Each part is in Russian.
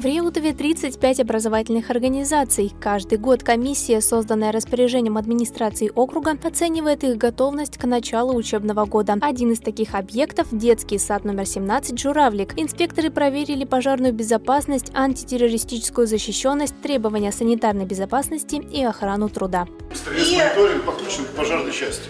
В Реутове 35 образовательных организаций. Каждый год комиссия, созданная распоряжением администрации округа, оценивает их готовность к началу учебного года. Один из таких объектов – детский сад номер 17 «Журавлик». Инспекторы проверили пожарную безопасность, антитеррористическую защищенность, требования санитарной безопасности и охрану труда. Весь мониторинг подключен к пожарной части.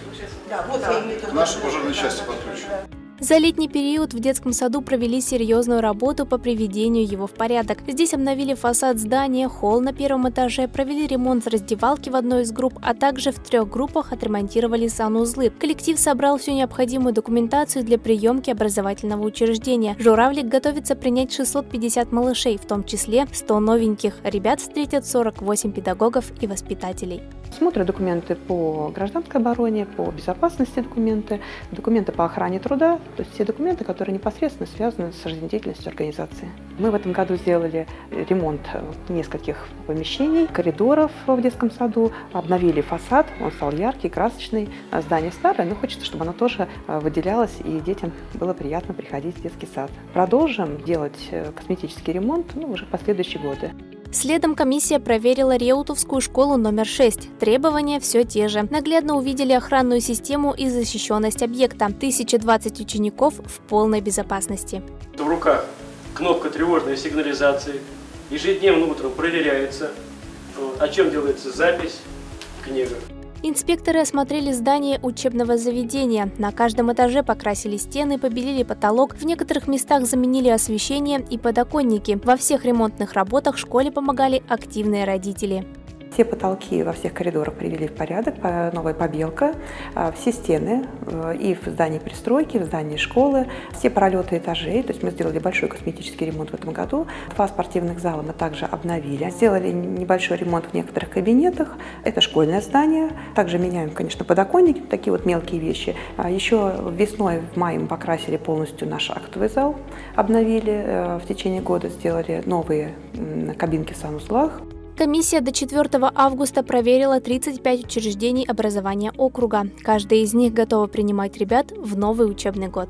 Да, вот да. Наши пожарной части подключены. За летний период в детском саду провели серьезную работу по приведению его в порядок. Здесь обновили фасад здания, холл на первом этаже, провели ремонт раздевалки в одной из групп, а также в трех группах отремонтировали санузлы. Коллектив собрал всю необходимую документацию для приемки образовательного учреждения. Журавлик готовится принять 650 малышей, в том числе 100 новеньких. Ребят встретят 48 педагогов и воспитателей. Смотрят документы по гражданской обороне, по безопасности документы, документы по охране труда, то есть все документы, которые непосредственно связаны с жизнедеятельностью организации. Мы в этом году сделали ремонт нескольких помещений, коридоров в детском саду, обновили фасад, он стал яркий, красочный. Здание старое, но хочется, чтобы оно тоже э, выделялось и детям было приятно приходить в детский сад. Продолжим делать э, косметический ремонт ну, уже в последующие годы. Следом комиссия проверила Реутовскую школу номер 6. Требования все те же. Наглядно увидели охранную систему и защищенность объекта. 1020 учеников в полной безопасности. В руках кнопка тревожной сигнализации. Ежедневно утром проверяется, о чем делается запись в книгах. Инспекторы осмотрели здание учебного заведения. На каждом этаже покрасили стены, побелили потолок, в некоторых местах заменили освещение и подоконники. Во всех ремонтных работах школе помогали активные родители. Все потолки во всех коридорах привели в порядок, новая побелка, а, все стены э, и в здании пристройки, в здании школы, все пролеты этажей, то есть мы сделали большой косметический ремонт в этом году. Два спортивных зала мы также обновили, сделали небольшой ремонт в некоторых кабинетах, это школьное здание, также меняем, конечно, подоконники, такие вот мелкие вещи. А Еще весной, в мае мы покрасили полностью наш актовый зал, обновили э, в течение года, сделали новые кабинки в санузлах. Комиссия до 4 августа проверила 35 учреждений образования округа. Каждая из них готова принимать ребят в новый учебный год.